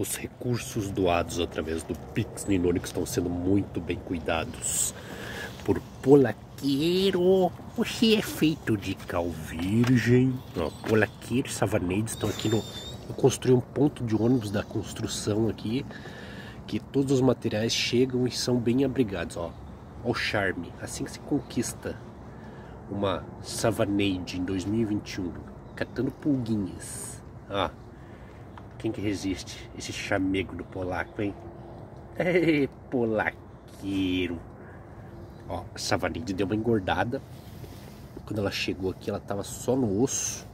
Os recursos doados através do Pix Ninônico estão sendo muito bem cuidados por Polaqueiro. Você é feito de cal virgem. Polaqueiro e Savaneides estão aqui no... Eu construí um ponto de ônibus da construção aqui que todos os materiais chegam e são bem abrigados, ó. Ó o charme, assim que se conquista uma Savaneide em 2021, catando pulguinhas. Ó, quem que resiste? Esse chamego do polaco, hein? Ei, polaqueiro. Ó, a Savaneide deu uma engordada. Quando ela chegou aqui, ela tava só no osso.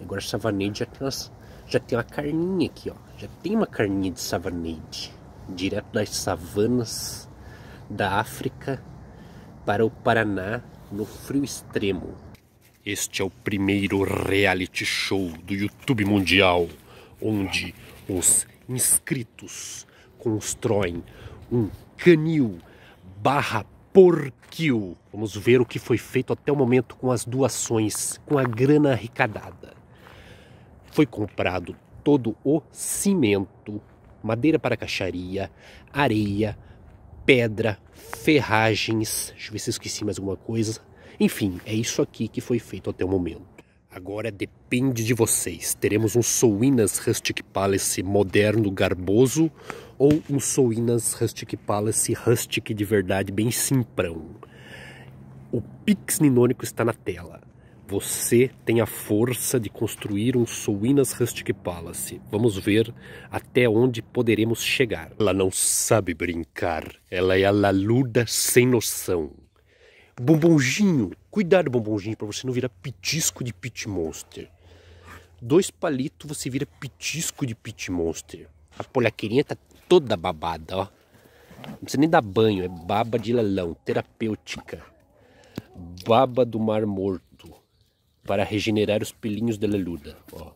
Agora a Savaneide já tem, umas, já tem uma carninha aqui, ó. Já tem uma carninha de Savaneide direto das savanas da África para o Paraná no frio extremo. Este é o primeiro reality show do YouTube Mundial, onde os inscritos constroem um canil barra porquil. Vamos ver o que foi feito até o momento com as doações, com a grana arrecadada. Foi comprado todo o cimento madeira para caixaria, areia, pedra, ferragens. Deixa eu ver se eu esqueci mais alguma coisa. Enfim, é isso aqui que foi feito até o momento. Agora depende de vocês. Teremos um Souinas Rustic Palace moderno garboso ou um Souinas Rustic Palace rustic de verdade bem simprão. O Pix Ninônico está na tela. Você tem a força de construir um Souinas Rustic Palace. Vamos ver até onde poderemos chegar. Ela não sabe brincar. Ela é a laluda sem noção. Bombonjinho. Cuidado, bombonjinho, para você não virar pitisco de pit monster. Dois palitos você vira pitisco de pit monster. A polhaqueirinha tá toda babada, ó. Não precisa nem dar banho, é baba de leilão, terapêutica. Baba do mar morto para regenerar os pelinhos da Leluda. Ó.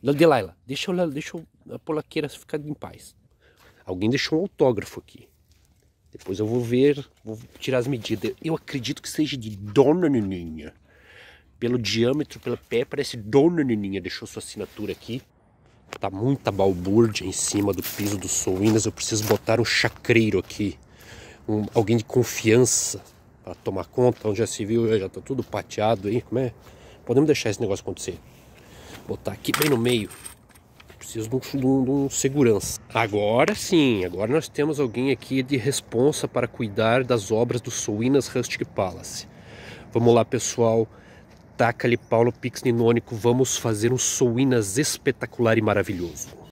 Delilah, deixa, deixa a polaqueira ficar em paz. Alguém deixou um autógrafo aqui. Depois eu vou ver, vou tirar as medidas. Eu acredito que seja de Dona Nininha. Pelo diâmetro, pelo pé, parece Dona Nininha. Deixou sua assinatura aqui. Tá muita balbúrdia em cima do piso do Souinas. Eu preciso botar um chacreiro aqui. Um, alguém de confiança para tomar conta. Onde já se viu, já tá tudo pateado aí. Como é? Podemos deixar esse negócio acontecer. Botar aqui bem no meio. Preciso de um, de um, segurança. Agora sim, agora nós temos alguém aqui de responsa para cuidar das obras do Souinas Rustic Palace. Vamos lá, pessoal. Taca ali Paulo Pix Ninônico. Vamos fazer um Souinas espetacular e maravilhoso.